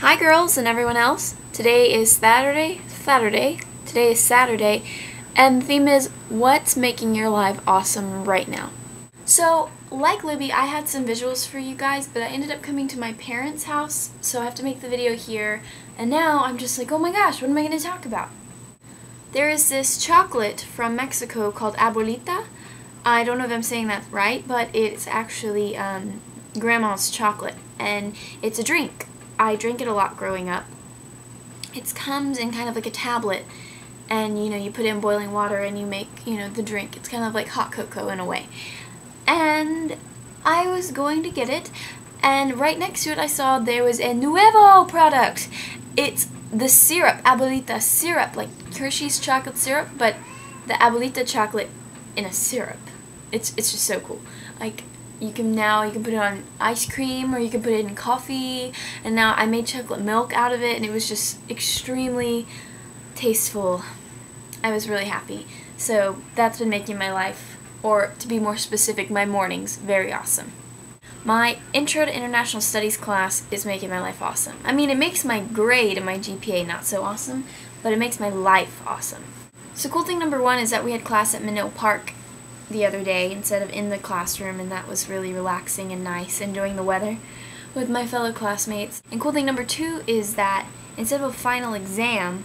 Hi girls and everyone else. Today is Saturday, Saturday. Today is Saturday and the theme is what's making your life awesome right now. So, like Libby, I had some visuals for you guys, but I ended up coming to my parents' house, so I have to make the video here. And now I'm just like, oh my gosh, what am I going to talk about? There is this chocolate from Mexico called Abuelita. I don't know if I'm saying that right, but it's actually um, grandma's chocolate, and it's a drink. I drank it a lot growing up. It comes in kind of like a tablet, and you know, you put in boiling water and you make, you know, the drink. It's kind of like hot cocoa in a way. And I was going to get it, and right next to it I saw there was a Nuevo product. It's the syrup, Abuelita syrup, like Hershey's chocolate syrup, but the Abuelita chocolate in a syrup. It's it's just so cool. Like you can now you can put it on ice cream or you can put it in coffee and now I made chocolate milk out of it and it was just extremely tasteful. I was really happy. So that's been making my life, or to be more specific, my mornings, very awesome. My Intro to International Studies class is making my life awesome. I mean, it makes my grade and my GPA not so awesome, but it makes my life awesome. So cool thing number one is that we had class at Minot Park the other day instead of in the classroom, and that was really relaxing and nice, enjoying the weather with my fellow classmates. And cool thing number two is that instead of a final exam,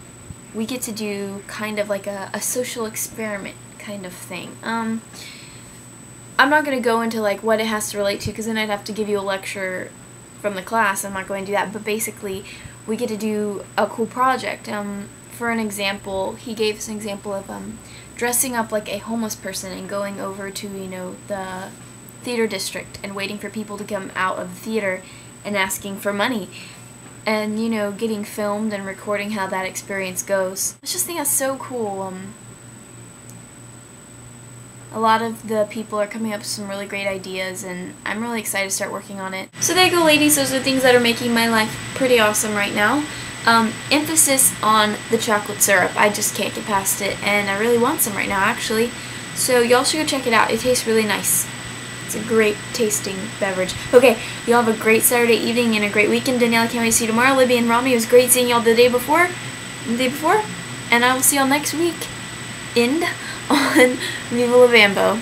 we get to do kind of like a, a social experiment kind of thing. Um, I'm not going to go into like what it has to relate to because then I'd have to give you a lecture from the class. I'm not going to do that. But basically, we get to do a cool project. Um, for an example, he gave us an example of um, dressing up like a homeless person and going over to, you know, the theater district and waiting for people to come out of the theater and asking for money and you know getting filmed and recording how that experience goes. I just think that's so cool. Um, a lot of the people are coming up with some really great ideas and I'm really excited to start working on it. So there you go ladies, those are things that are making my life pretty awesome right now. Um, emphasis on the chocolate syrup. I just can't get past it and I really want some right now actually. So y'all should go check it out. It tastes really nice. It's a great tasting beverage. Okay, y'all have a great Saturday evening and a great weekend. Danielle, can't wait to see you tomorrow. Libby and Rami, it was great seeing y'all the day before. The day before. And I will see y'all next week. End on Viva La Bambo.